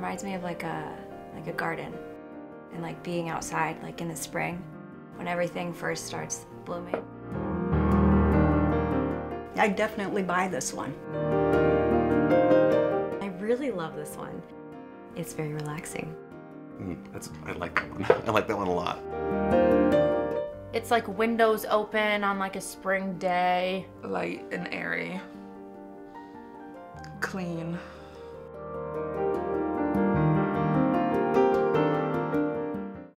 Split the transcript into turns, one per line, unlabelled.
reminds me of like a like a garden and like being outside like in the spring when everything first starts blooming.
I definitely buy this one.
I really love this one. It's very relaxing.
Mm, that's, I like that one. I like that one a lot.
It's like windows open on like a spring day.
Light and airy. Clean.